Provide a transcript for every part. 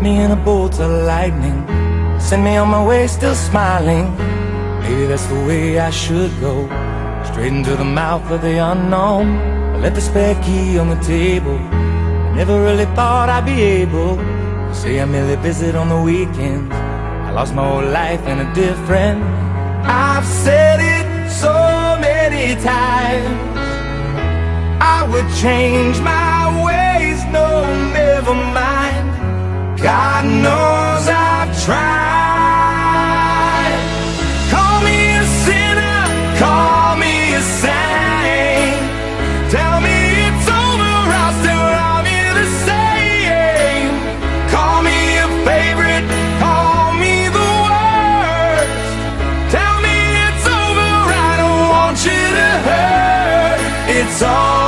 me in a bolt of lightning. Send me on my way, still smiling. Maybe that's the way I should go. Straight into the mouth of the unknown. I left the spare key on the table. I never really thought I'd be able to say I merely visit on the weekends. I lost my whole life in a different. I've said it so many times. I would change my God knows I've tried. Call me a sinner, call me a saint. Tell me it's over, I'll still love you the same. Call me a favorite, call me the worst. Tell me it's over, I don't want you to hurt. It's all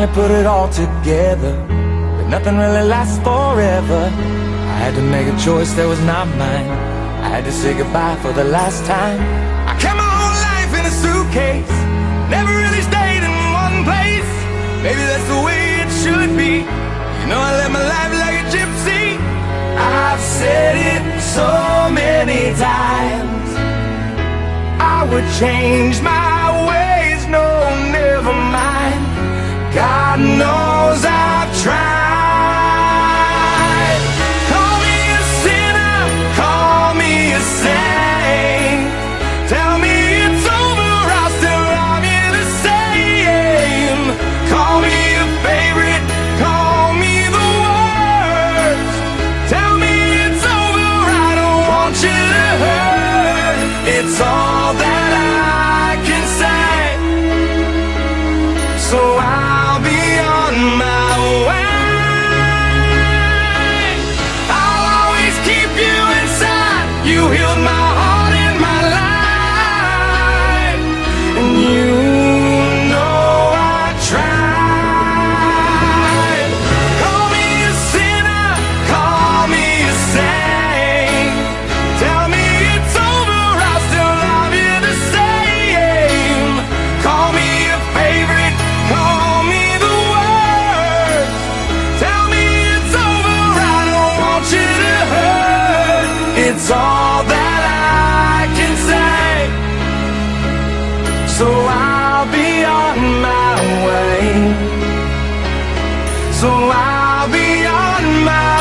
finally put it all together, but nothing really lasts forever. I had to make a choice that was not mine. I had to say goodbye for the last time. I kept my whole life in a suitcase, never really stayed in one place. Maybe that's the way it should be. You know, I live my life like a gypsy. I've said it so many times. I would change my It's all that I can say. So I'll be on my way. So I'll be on my